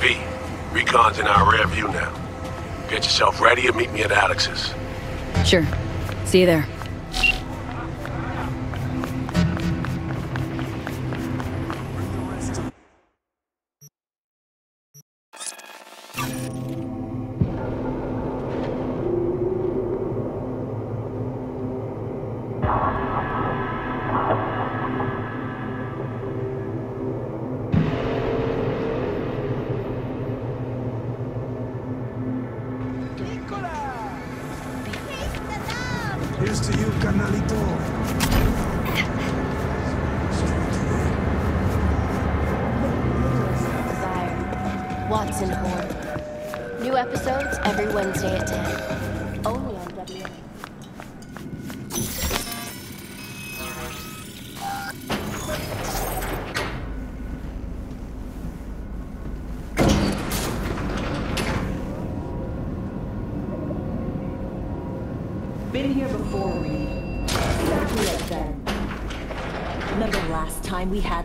V, Recon's in our rear view now. Get yourself ready and meet me at Alex's. Sure. See you there.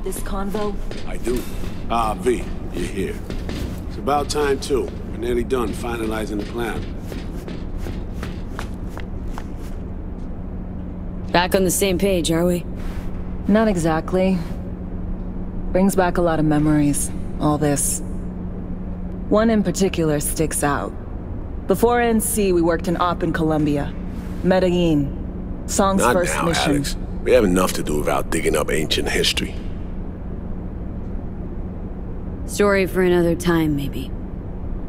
This convo? I do. Ah, V, you're here. It's about time, too. We're nearly done finalizing the plan. Back on the same page, are we? Not exactly. Brings back a lot of memories, all this. One in particular sticks out. Before NC, we worked in op in Colombia. Medellin. Song's Not first now, mission. Alex. We have enough to do without digging up ancient history. Story for another time, maybe.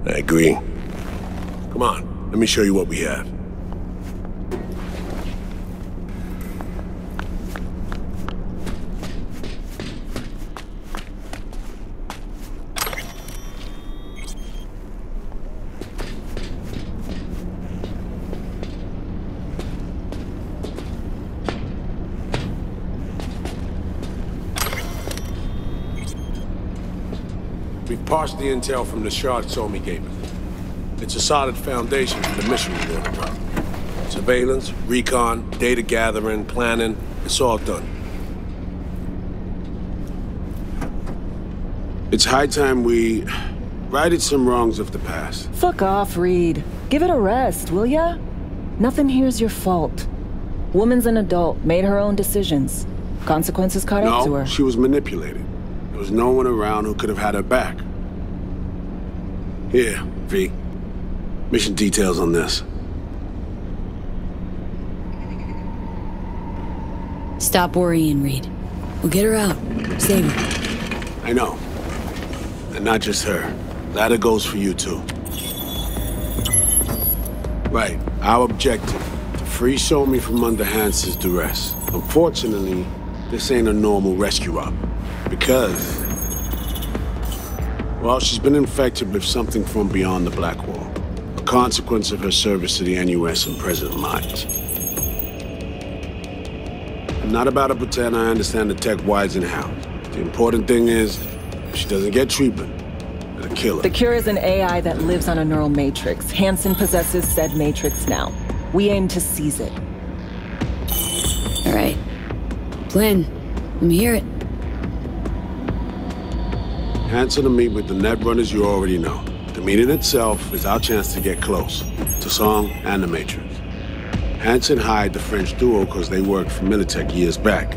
I agree. Come on, let me show you what we have. We've parsed the intel from the shard So Mi gave us. It's a solid foundation for the mission we're run. Surveillance, recon, data gathering, planning, it's all done. It's high time we righted some wrongs of the past. Fuck off, Reed. Give it a rest, will ya? Nothing here's your fault. Woman's an adult, made her own decisions. Consequences caught up to No, her. she was manipulated. There was no one around who could have had her back. Here, V. Mission details on this. Stop worrying, Reed. We'll get her out. Save her. I know. And not just her. That goes for you too. Right. Our objective. To free So Mi from under Hans's duress. Unfortunately, this ain't a normal rescue op. Because... Well, she's been infected with something from beyond the Black Wall. A consequence of her service to the NUS and President Myers. I'm not about to pretend I understand the tech whys and how. The important thing is, if she doesn't get treatment, it'll kill her. The cure is an AI that lives on a neural matrix. Hansen possesses said matrix now. We aim to seize it. All right. Plan. Let me hear it. Hansen to meet with the net runners you already know. The meeting itself is our chance to get close to Song and the Matrix. Hansen hired the French duo because they worked for Militech years back.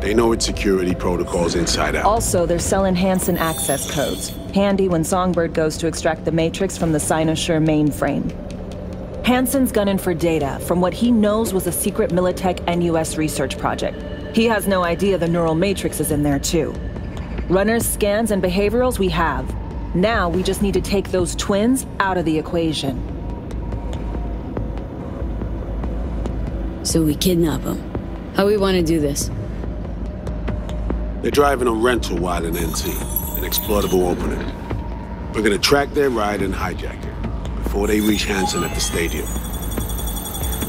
They know its security protocols inside out. Also, they're selling Hansen access codes. Handy when Songbird goes to extract the matrix from the Cynosure mainframe. Hansen's gunning for data from what he knows was a secret Militech NUS research project. He has no idea the neural matrix is in there too. Runners, scans, and behaviorals we have. Now we just need to take those twins out of the equation. So we kidnap them. How we want to do this? They're driving a rental while in NT, an exploitable opening. We're gonna track their ride and hijack it before they reach Hansen at the stadium.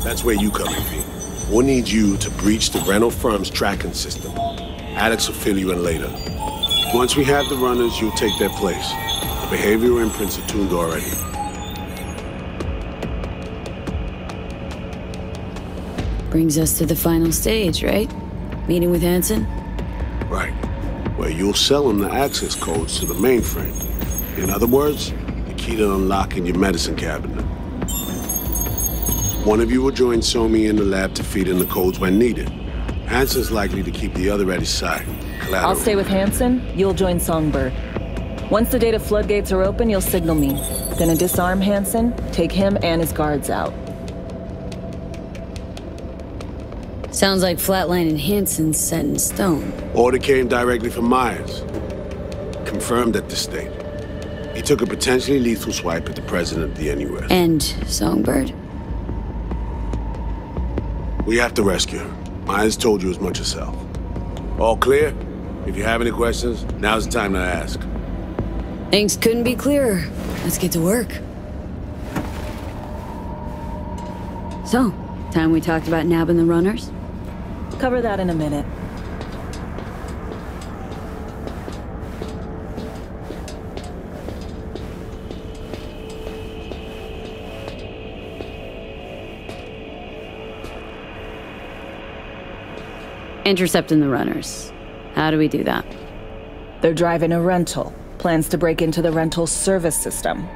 That's where you come in, V. We'll need you to breach the rental firm's tracking system. Alex will fill you in later. Once we have the runners, you'll take their place. The behavioral imprints are tuned already. Brings us to the final stage, right? Meeting with Hansen? Right. Where you'll sell them the access codes to the mainframe. In other words, the key to unlocking your medicine cabinet. One of you will join So Mi in the lab to feed in the codes when needed. Hansen's likely to keep the other at his side. Collateral. I'll stay with Hansen. you'll join Songbird. Once the data floodgates are open, you'll signal me. Gonna disarm Hansen, take him and his guards out. Sounds like Flatline and Hansen's set in stone. Order came directly from Myers. Confirmed at the state. He took a potentially lethal swipe at the president of the NUS. And Songbird? We have to rescue her. Myers told you as much herself. All clear? If you have any questions, now's the time to ask. Things couldn't be clearer. Let's get to work. So, time we talked about nabbing the runners? Cover that in a minute. Intercepting the runners. How do we do that? They're driving a rental. Plans to break into the rental service system.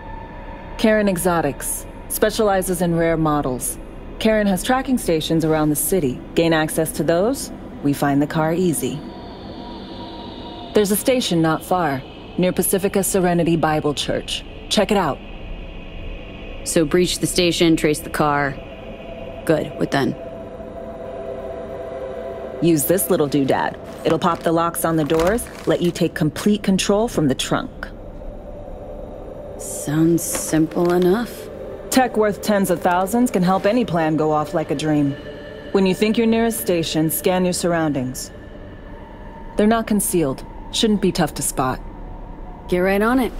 Karen Exotics specializes in rare models. Karen has tracking stations around the city. Gain access to those, we find the car easy. There's a station not far, near Pacifica Serenity Bible Church. Check it out. So breach the station, trace the car. Good, what then? Use this little doodad. It'll pop the locks on the doors, let you take complete control from the trunk. Sounds simple enough. Tech worth tens of thousands can help any plan go off like a dream. When you think you're near a station, scan your surroundings. They're not concealed. Shouldn't be tough to spot. Get right on it.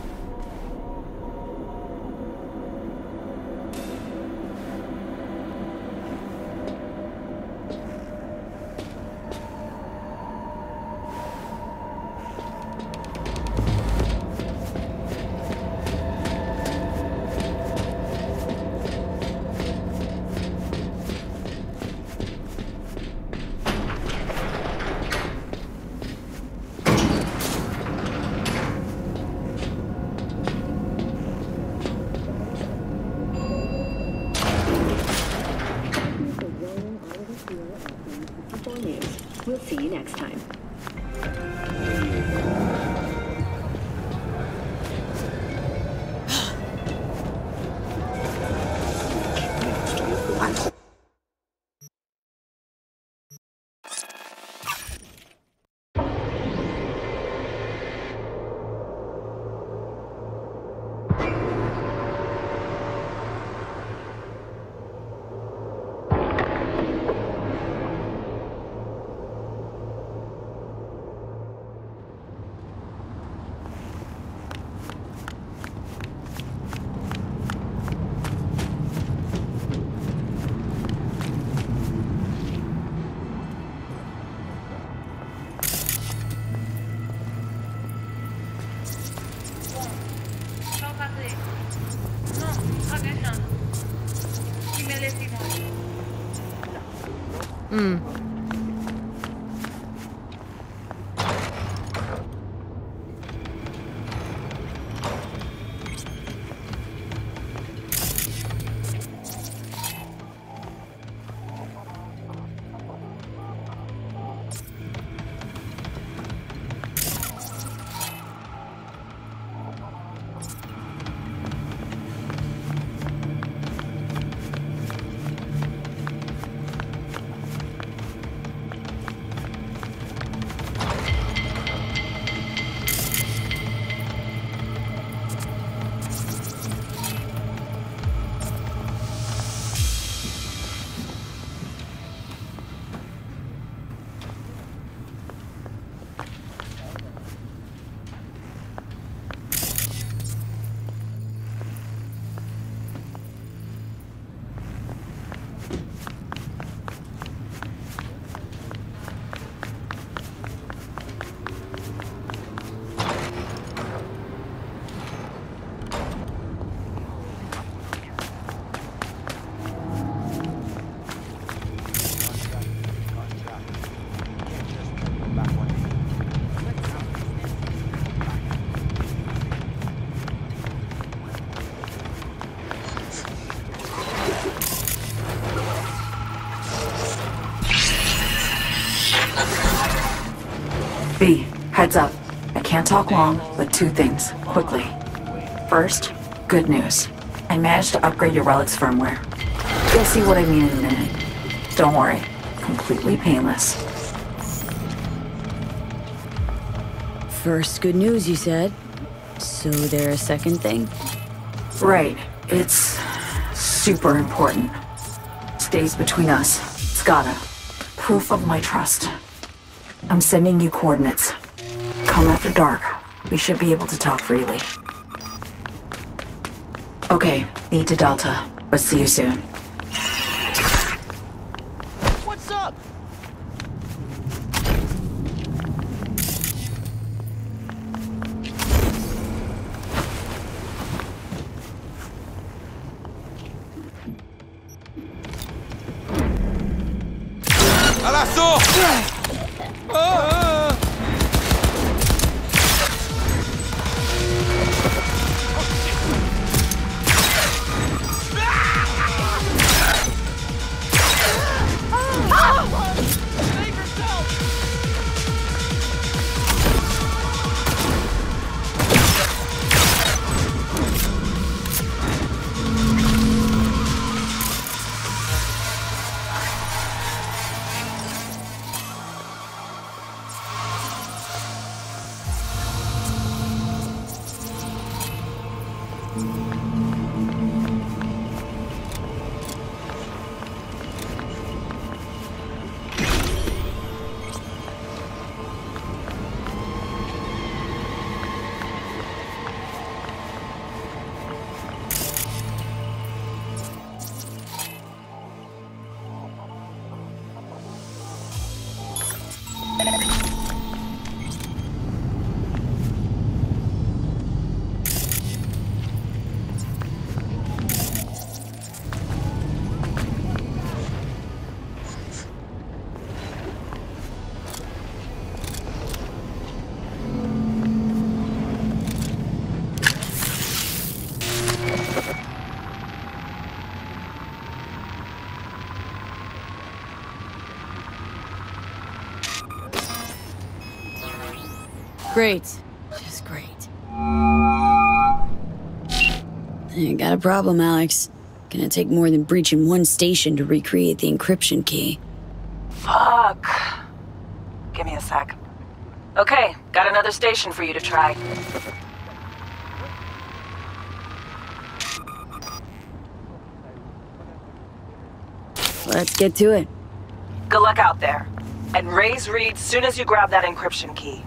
B, heads up. I can't talk long, but two things, quickly. First, good news. I managed to upgrade your relic's firmware. You'll see what I mean in a minute. Don't worry, completely painless. First good news, you said. So there a second thing? Right, it's super important. Stays between us. It's gotta. Proof of my trust. I'm sending you coordinates. After dark. We should be able to talk freely. Okay, need to Delta, but see you soon. Great. Just great. You got a problem, Alex. Gonna take more than breaching one station to recreate the encryption key. Fuck. Give me a sec. Okay, got another station for you to try. Let's get to it. Good luck out there. And raise Reed soon as you grab that encryption key.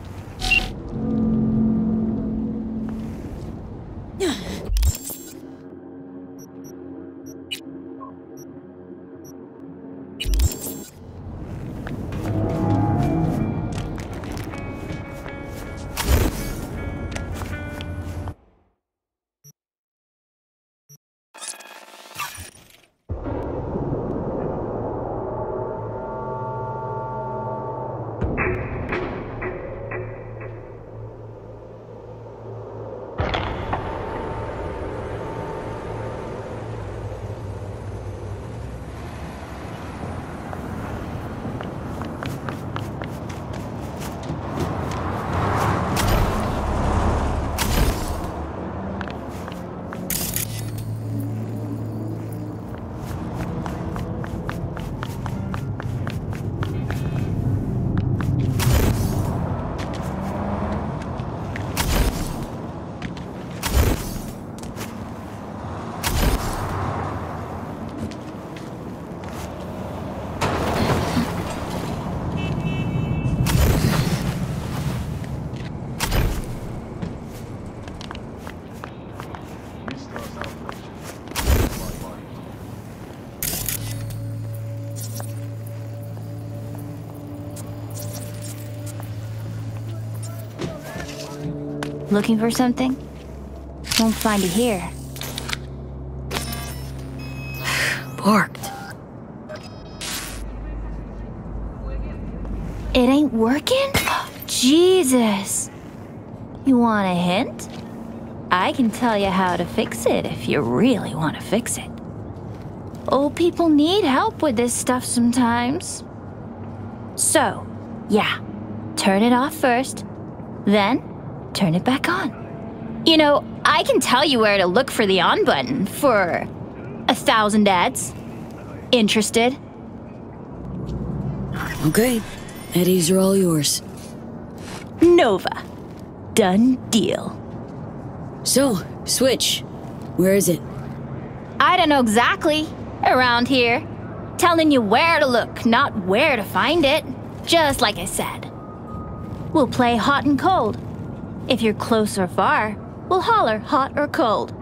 Looking for something? Won't find it here. Parked. It ain't working? Jesus. You want a hint? I can tell you how to fix it if you really want to fix it. Old people need help with this stuff sometimes. So, yeah, turn it off first, then turn it back on. You know, I can tell you where to look for the on button for a thousand ads. Interested? Okay. Eddies are all yours. Nova. Done deal. So, Switch. Where is it? I don't know exactly. Around here. Telling you where to look, not where to find it. Just like I said. We'll play hot and cold. If you're close or far, we'll holler hot or cold.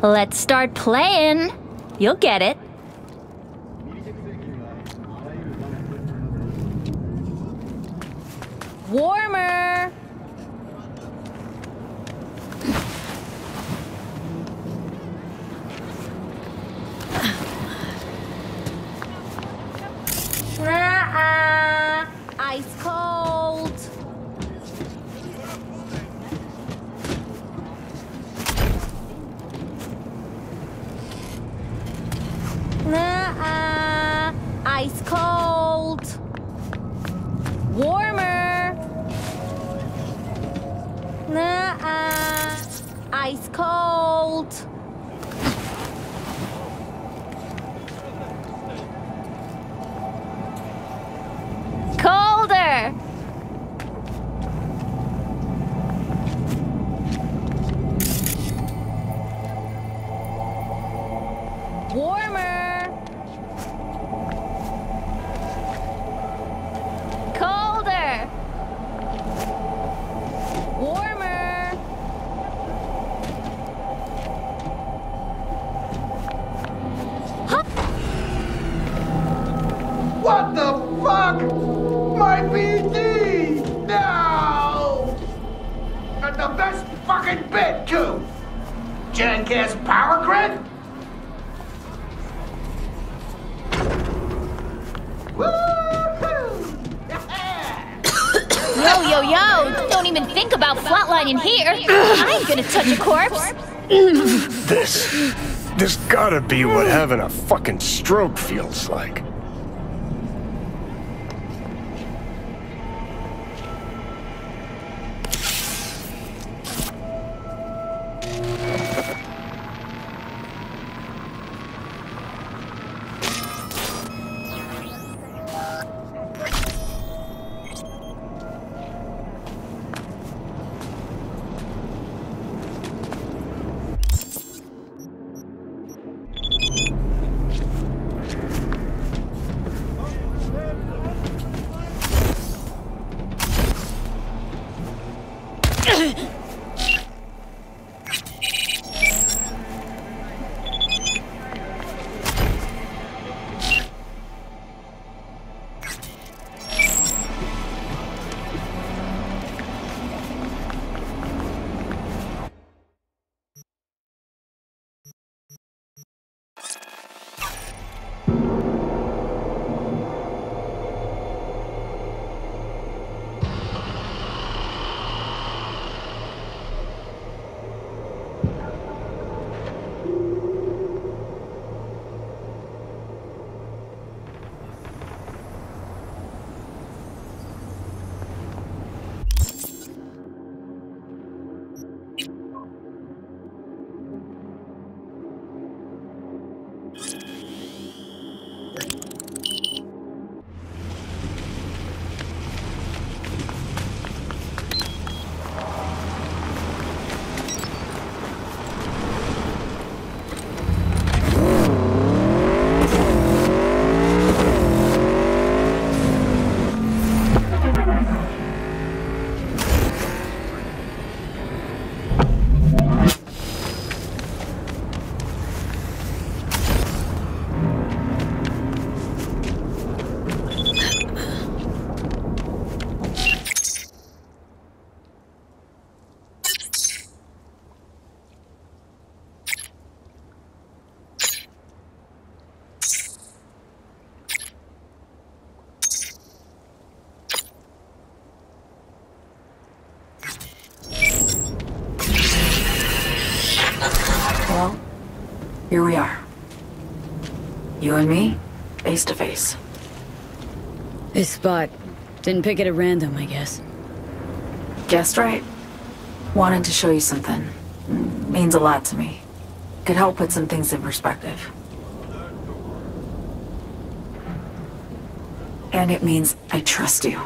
Let's start playing. You'll get it. Warmer. This. This gotta be what having a fucking stroke feels like. You and me, face to face. This spot Didn't pick it at random, I guess. Guessed right. Wanted to show you something. Means a lot to me. Could help put some things in perspective. And it means I trust you.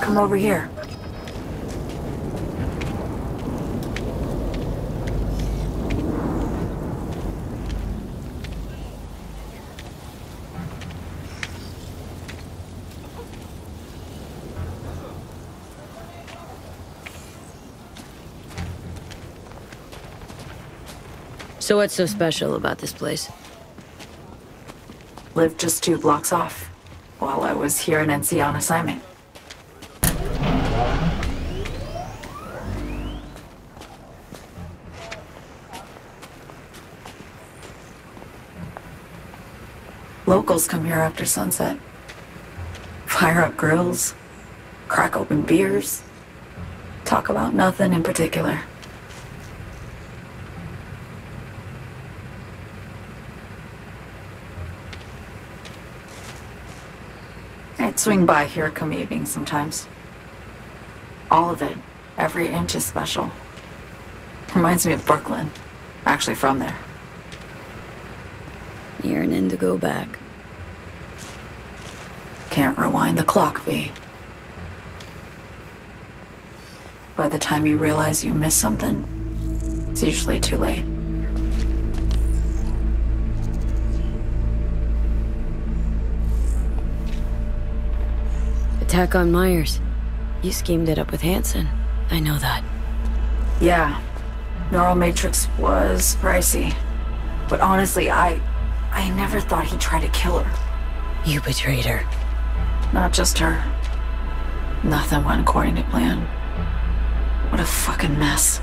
Come over here. So what's so special about this place? Lived just two blocks off, while I was here in NC on assignment. Locals come here after sunset. Fire up grills, crack open beers, talk about nothing in particular. I'd swing by here come evening sometimes. All of it, every inch is special. Reminds me of Brooklyn. Actually from there. Yearning to go back. Can't rewind the clock, V. By the time you realize you missed something, it's usually too late. Attack on Myers. You schemed it up with Hansen. I know that. Yeah, Neural Matrix was pricey. But honestly, I... I never thought he'd try to kill her. You betrayed her. Not just her. Nothing went according to plan. What a fucking mess.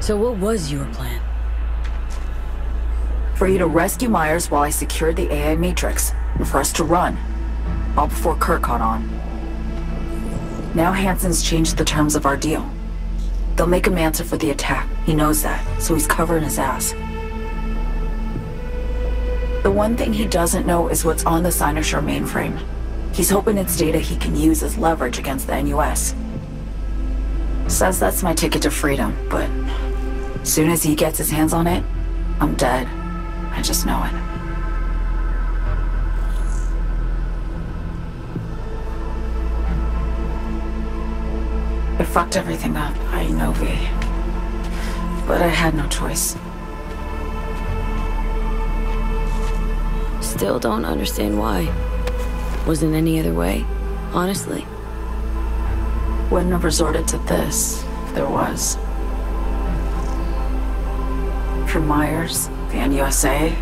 So what was your plan? For you to rescue Myers while I secured the AI Matrix, and for us to run. All before Kurt caught on. Now Hansen's changed the terms of our deal. They'll make him answer for the attack. He knows that, so he's covering his ass. The one thing he doesn't know is what's on the Cynosure mainframe. He's hoping it's data he can use as leverage against the NUS. Says that's my ticket to freedom, but soon as he gets his hands on it, I'm dead. I just know it. Fucked everything up, I know, V. But I had no choice. Still don't understand why. Wasn't any other way, honestly. Wouldn't have resorted to this if there was. For Myers, the NUSA,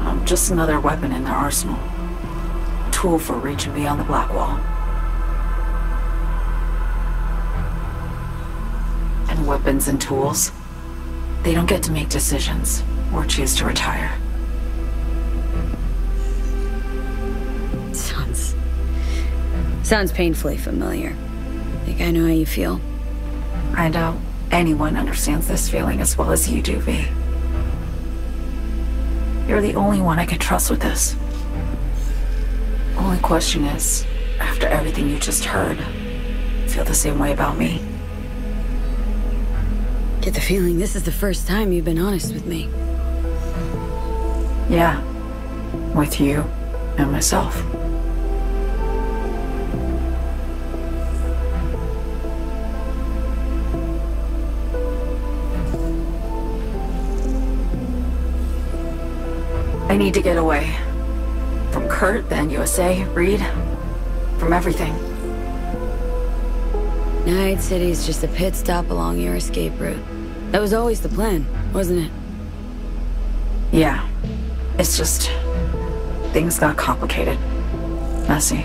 I'm um, just another weapon in their arsenal. A tool for reaching beyond the Black Wall. Weapons and tools, they don't get to make decisions or choose to retire. Sounds... Sounds painfully familiar. Think I know how you feel. I doubt anyone understands this feeling as well as you do, V. You're the only one I can trust with this. Only question is, after everything you just heard, feel the same way about me? Get the feeling this is the first time you've been honest with me. Yeah. With you and myself. I need to get away. From Kurt, then USA, Reed. From everything. Night City's just a pit stop along your escape route. That was always the plan, wasn't it? Yeah. It's just... Things got complicated. Messy.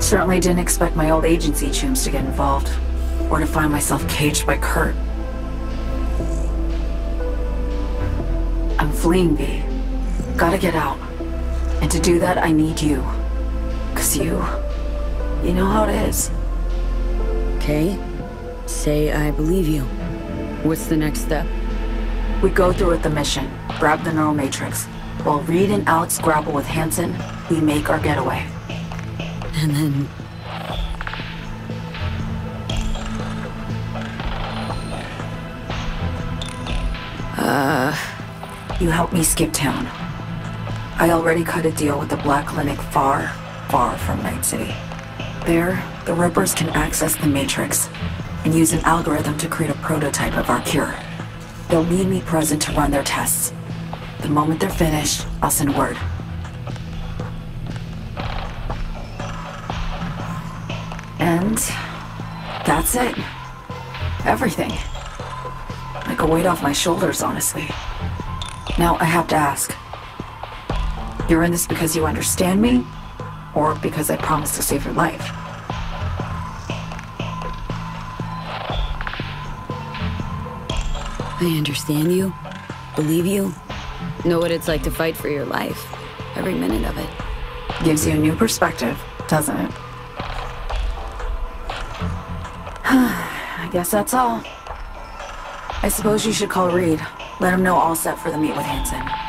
Certainly didn't expect my old agency chums to get involved. Or to find myself caged by Kurt. I'm fleeing, V. Gotta get out. And to do that, I need you. Cause you... You know how it is. Okay. Say I believe you. What's the next step? We go through with the mission, grab the neural matrix, While Reed and Alex grapple with Hansen, we make our getaway. And then Uh, you helped me skip town. I already cut a deal with the Black Clinic far, far from Night City. There, the Rippers can access the Matrix and use an algorithm to create a prototype of our cure. They'll need me present to run their tests. The moment they're finished, I'll send word. And that's it. Everything. Like a weight off my shoulders, honestly. Now I have to ask. You're in this because you understand me? Or because I promised to save your life? I understand you, believe you, know what it's like to fight for your life. Every minute of it. Gives you a new perspective, doesn't it? I guess that's all. I suppose you should call Reed. Let him know all set for the meet with Hansen.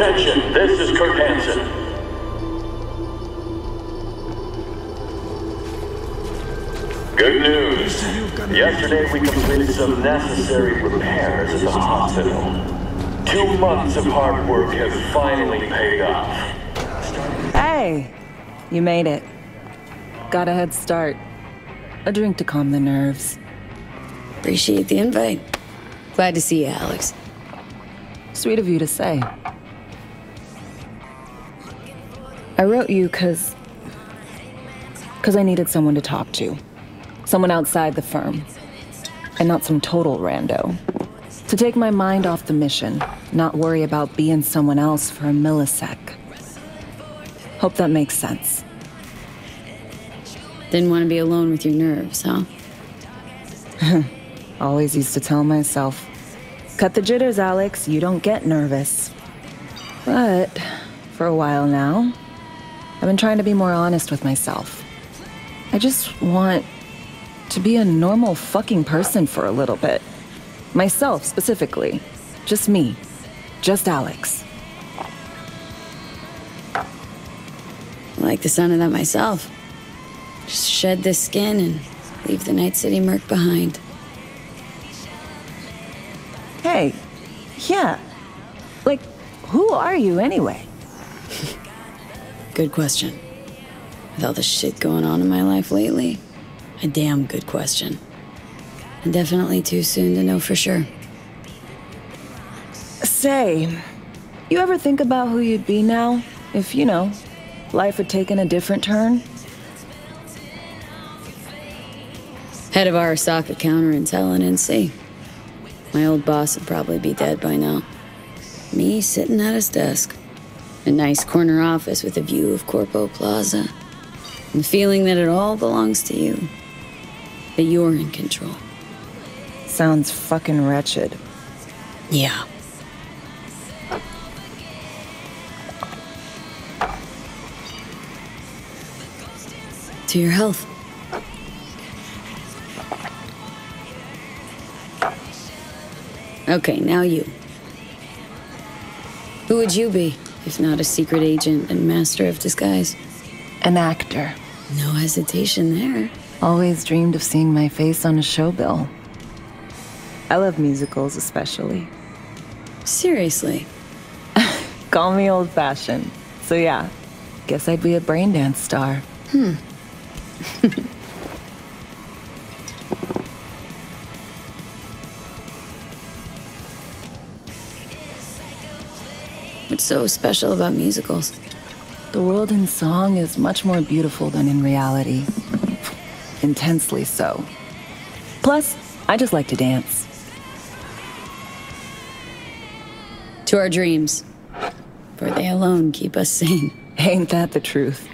Attention, this is Kurt Hansen. Good news. Yesterday we completed some necessary repairs at the hospital. Two months of hard work have finally paid off. Hey, you made it. Got a head start. A drink to calm the nerves. Appreciate the invite. Glad to see you, Alex. Sweet of you to say. I wrote you because. because I needed someone to talk to. Someone outside the firm. And not some total rando. To take my mind off the mission, not worry about being someone else for a millisec. Hope that makes sense. Didn't want to be alone with your nerves, huh? Always used to tell myself, cut the jitters, Alex, you don't get nervous. But for a while now, I've been trying to be more honest with myself. I just want to be a normal fucking person for a little bit. Myself, specifically. Just me. Just Alex. I like the sound of that myself. Just shed this skin and leave the Night City murk behind. Hey, yeah. Like, who are you anyway? Good question. With all the shit going on in my life lately, a damn good question. And definitely too soon to know for sure. Say, you ever think about who you'd be now if, you know, life had taken a different turn? Head of our Arasaka counterintel in NC. My old boss would probably be dead by now. Me sitting at his desk. A nice corner office with a view of Corpo Plaza. And the feeling that it all belongs to you. That you're in control. Sounds fucking wretched. Yeah. To your health. Okay, now you. Who would you be, if not a secret agent and master of disguise? An actor. No hesitation there. Always dreamed of seeing my face on a show bill. I love musicals, especially. Seriously. Call me old fashioned. So, yeah, guess I'd be a brain dance star. Hmm. What's so special about musicals? The world in song is much more beautiful than in reality. Intensely so. Plus, I just like to dance. To our dreams. For they alone keep us sane. Ain't that the truth?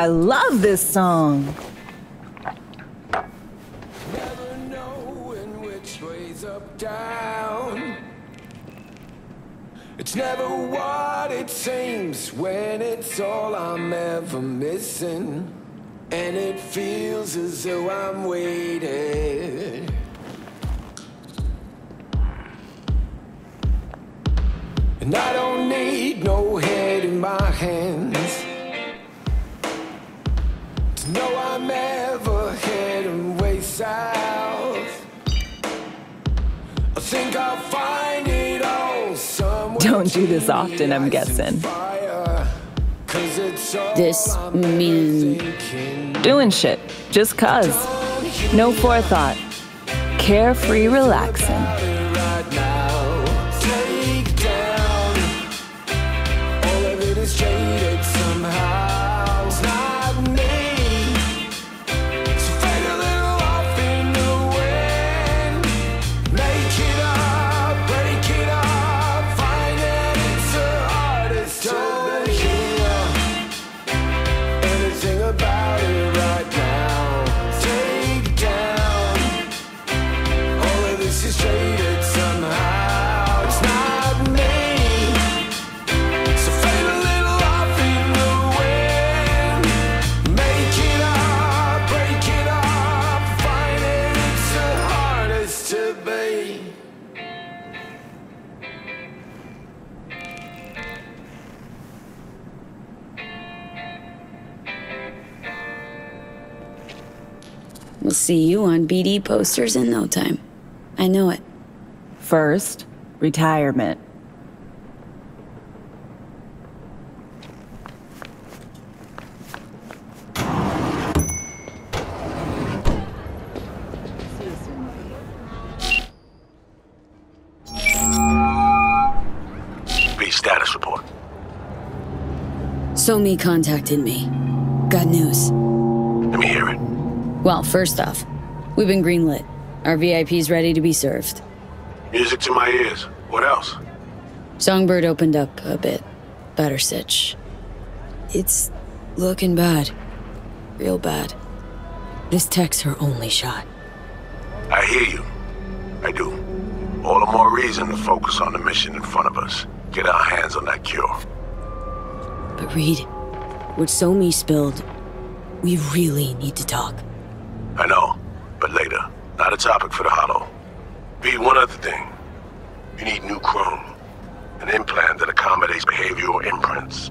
I love this song. It's never what it seems when it's all I'm ever missing. And it feels as though I'm waiting. And I don't need no head in my hands to know I'm ever heading way south. I think I'll find it all somewhere. Don't do this often, I'm guessing. This mean Doing shit, just cuz. No forethought. Carefree relaxing. See you on BD posters in no time. I know it. First, retirement. V status report. So Mi contacted me. Got news. Let me hear it. Well, first off, we've been greenlit. Our VIP's ready to be served. Music to my ears. What else? Songbird opened up a bit. Better sitch. It's looking bad. Real bad. This tech's her only shot. I hear you. I do. All the more reason to focus on the mission in front of us. Get our hands on that cure. But Reed, what So Mi spilled, we really need to talk. I know, but later. Not a topic for the hollow. V, one other thing. You need new chrome. An implant that accommodates behavioral imprints.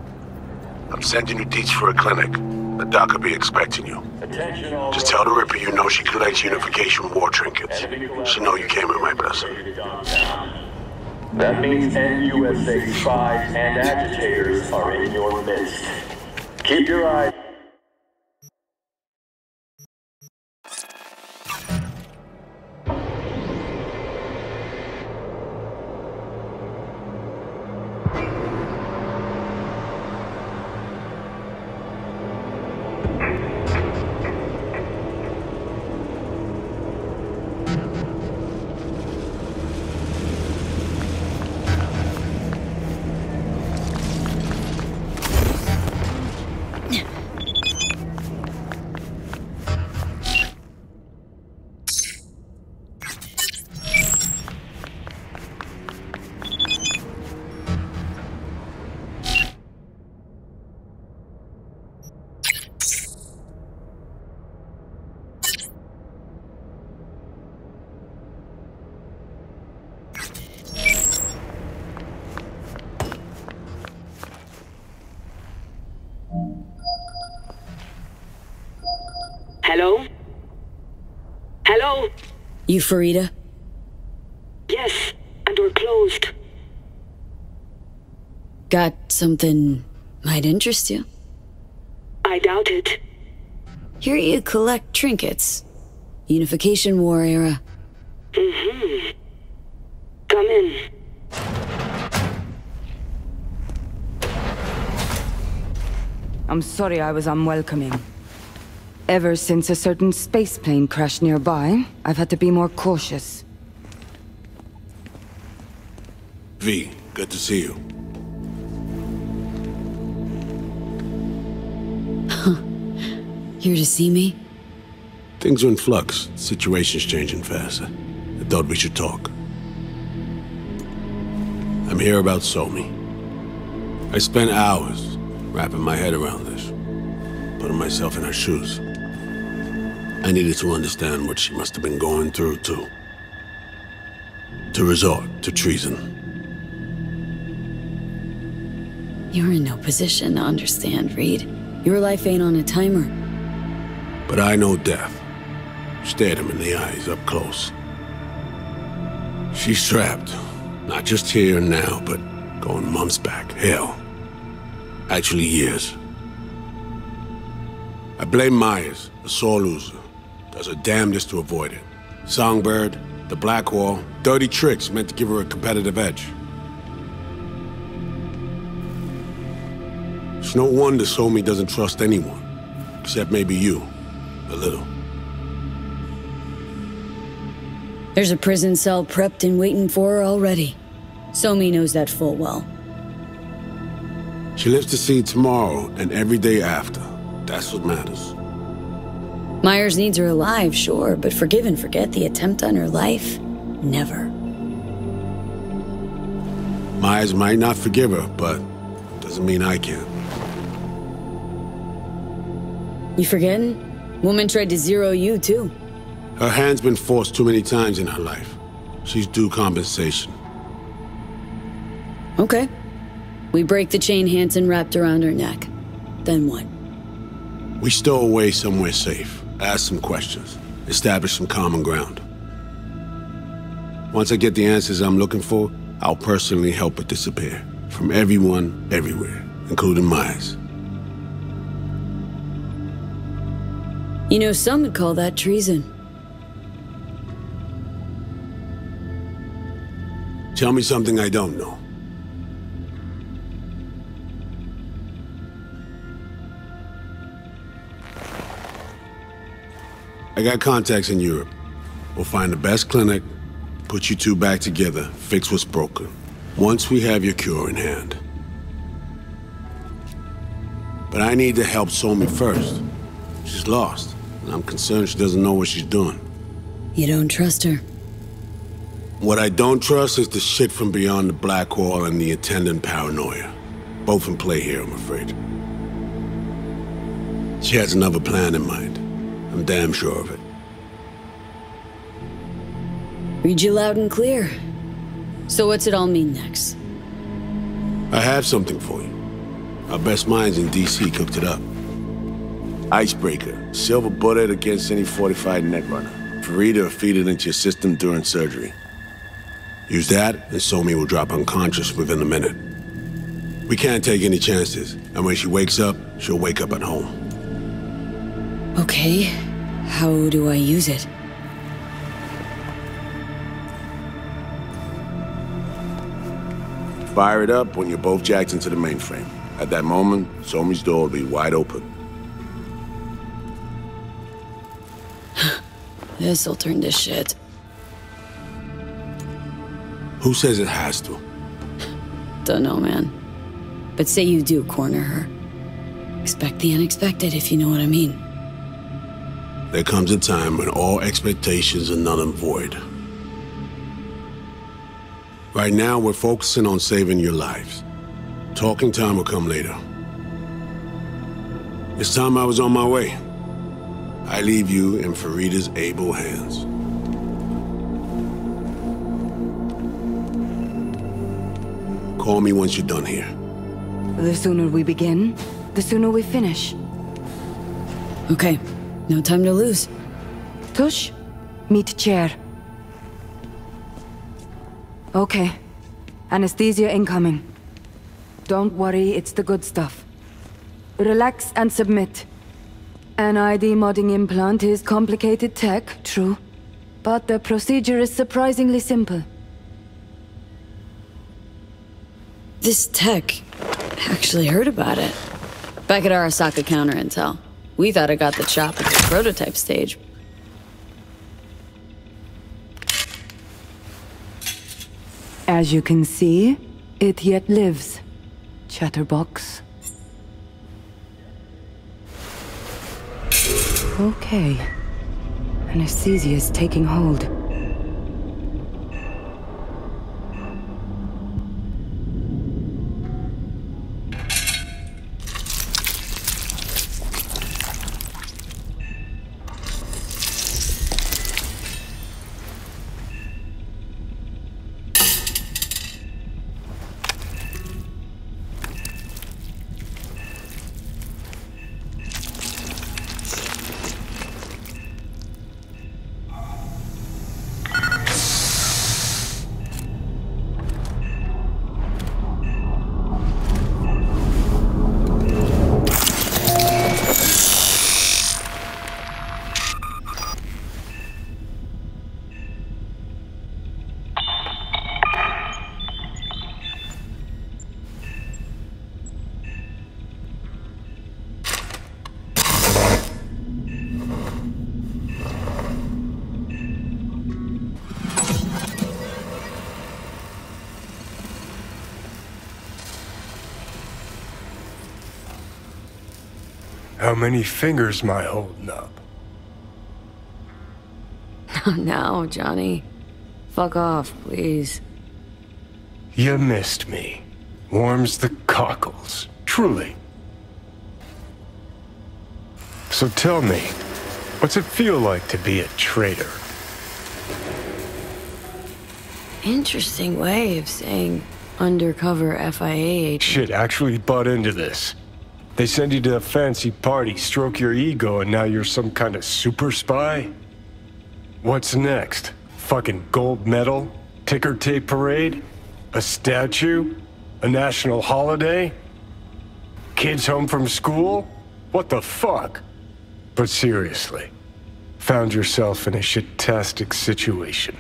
I'm sending you deets for a clinic. The doc will be expecting you. Just tell the Ripper you know she collects unification war trinkets. She'll know you came with my blessing. That means NUSA spies and agitators are in your midst. Keep your eyes. You Farida? Yes, and we're closed. Got something might interest you? I doubt it. Here you collect trinkets. Unification War era. Mm-hmm. Come in. I'm sorry I was unwelcoming. Ever since a certain space plane crashed nearby, I've had to be more cautious. V, good to see you. Huh. Here to see me? Things are in flux. Situation's changing fast. I thought we should talk. I'm here about So Mi. I spent hours wrapping my head around this, putting myself in her shoes. I needed to understand what she must have been going through, too. To resort to treason. You're in no position to understand, Reed. Your life ain't on a timer. But I know death. Stared him in the eyes up close. She's trapped. Not just here and now, but going months back. Hell. Actually, years. I blame Myers, a sore loser. Does her damnedest to avoid it. Songbird, the Blackwall, dirty tricks meant to give her a competitive edge. It's no wonder So Mi doesn't trust anyone. Except maybe you. A little. There's a prison cell prepped and waiting for her already. So Mi knows that full well. She lives to see tomorrow and every day after. That's what matters. Myers needs her alive, sure, but forgive and forget the attempt on her life? Never. Myers might not forgive her, but doesn't mean I can. You forgetting? Woman tried to zero you, too. Her hand's been forced too many times in her life. She's due compensation. Okay. We break the chain Hansen wrapped around her neck. Then what? We stow away somewhere safe, ask some questions, establish some common ground. Once I get the answers I'm looking for, I'll personally help it disappear. From everyone, everywhere, including Myers. You know, some would call that treason. Tell me something I don't know. I got contacts in Europe. We'll find the best clinic, put you two back together, fix what's broken. Once we have your cure in hand. But I need to help So Mi first. She's lost, and I'm concerned she doesn't know what she's doing. You don't trust her? What I don't trust is the shit from beyond the Blackwall and the attendant paranoia. Both in play here, I'm afraid. She has another plan in mind. I'm damn sure of it. Read you loud and clear. So what's it all mean next? I have something for you. Our best minds in DC cooked it up. Icebreaker. Silver bullet against any fortified netrunner. Farida will feed it into your system during surgery. Use that, and So Mi will drop unconscious within a minute. We can't take any chances, and when she wakes up, she'll wake up at home. Okay. How do I use it? Fire it up when you're both jacked into the mainframe. At that moment, So Mi's door will be wide open. This'll turn to shit. Who says it has to? Don't know, man. But say you do corner her. Expect the unexpected, if you know what I mean. There comes a time when all expectations are null and void. Right now, we're focusing on saving your lives. Talking time will come later. It's time I was on my way. I leave you in Farida's able hands. Call me once you're done here. The sooner we begin, the sooner we finish. Okay, no time to lose. Tush, meet chair. Okay. Anesthesia incoming. Don't worry, it's the good stuff. Relax and submit. An ID modding implant is complicated tech, true. But the procedure is surprisingly simple. This tech I actually heard about it. Back at Arasaka Counter Intel. We thought it got the chop prototype stage. As you can see, it yet lives. Chatterbox. Okay. Anesthesia is taking hold. Many fingers am I holding up? now, Johnny. Fuck off, please. You missed me. Warms the cockles. Truly. So tell me, what's it feel like to be a traitor? Interesting way of saying undercover FIA agent. Shit, actually butt into this. They send you to a fancy party, stroke your ego, and now you're some kind of super spy? What's next? Fucking gold medal? Ticker tape parade? A statue? A national holiday? Kids home from school? What the fuck? But seriously, found yourself in a shit-tastic situation.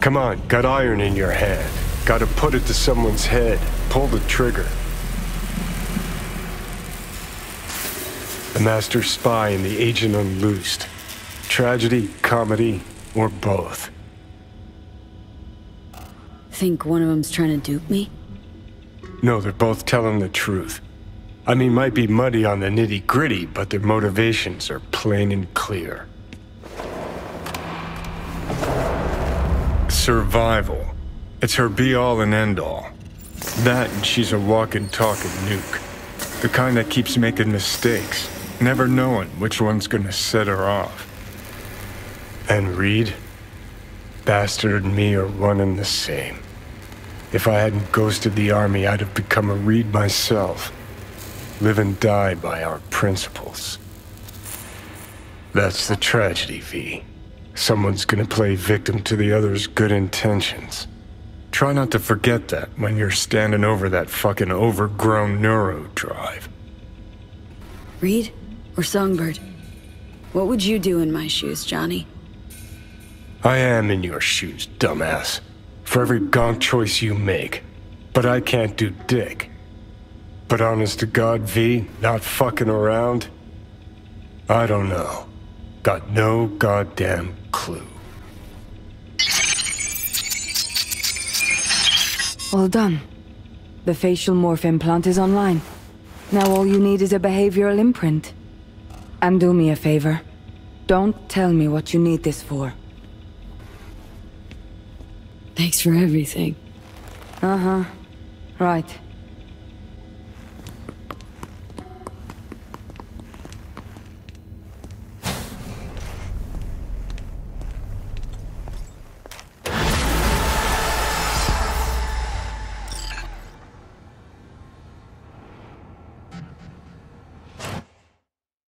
Come on, got iron in your hand. Gotta put it to someone's head. Pull the trigger. The master spy and the agent unloosed. Tragedy, comedy, or both. Think one of them's trying to dupe me? No, they're both telling the truth. I mean, might be muddy on the nitty gritty, but their motivations are plain and clear. Survival. It's her be all and end all. That and she's a walking, talking nuke. The kind that keeps making mistakes, never knowing which one's gonna set her off. And Reed? Bastard and me are one and the same. If I hadn't ghosted the army, I'd have become a Reed myself. Live and die by our principles. That's the tragedy, V. Someone's gonna play victim to the other's good intentions. Try not to forget that when you're standing over that fucking overgrown neuro drive. Reed or Songbird? What would you do in my shoes, Johnny? I am in your shoes, dumbass. For every gonk choice you make. But I can't do dick. But honest to God, V, not fucking around? I don't know. Got no goddamn clue. All done. The facial morph implant is online. Now all you need is a behavioral imprint. And do me a favor. Don't tell me what you need this for. Thanks for everything. Uh-huh. Right.